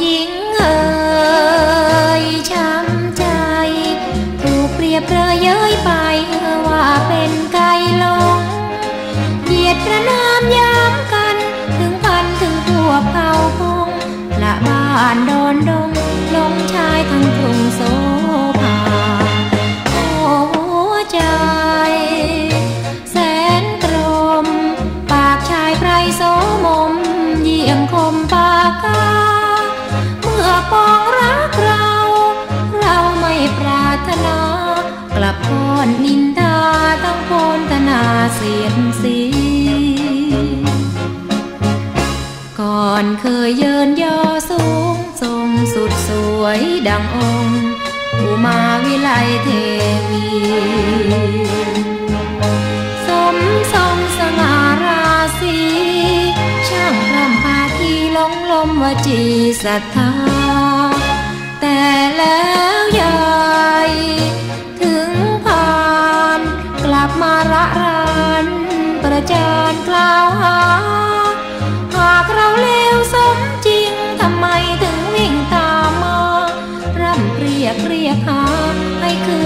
หญิงเอ่ยช้ำใจ ถูกเปรียบเรยเย้ยไปว่าเป็นไก่ลงเหยียดประนามย้ำียดสี ก่อนเคยเยินยอสูงทรงสุดสวยดังองค์อุมาวิไลเทวีสมทรงสง่าราศีช่างพรำพาทีลงลมวจีศรัทธาแต่แล้วยาย ประจานกล่าวหา หากเราเลวสมจริงทำไมถึงวิ่งตามมา ร่ำเรียกเรียกหาให้คืน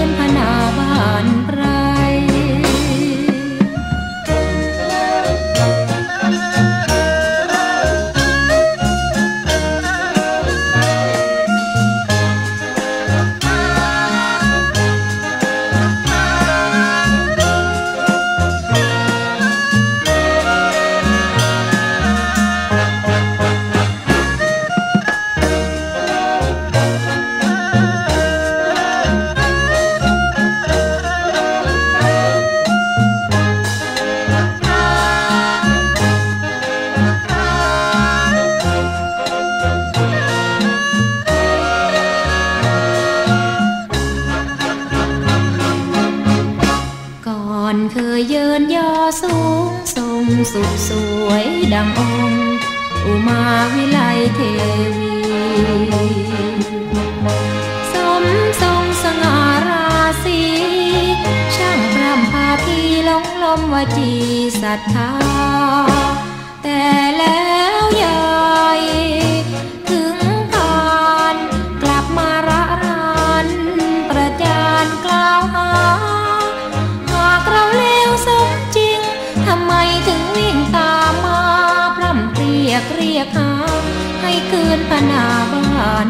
เคยเยินยอสูงทรงสุดสวยดังองค์อุมาวิไลเทวีสมทรงสง่าราศีช่างพรำพาพีลงลมวจีศรัทธาแต่แล้วยา ยกเรียกหาให้คืนพนาบ้าน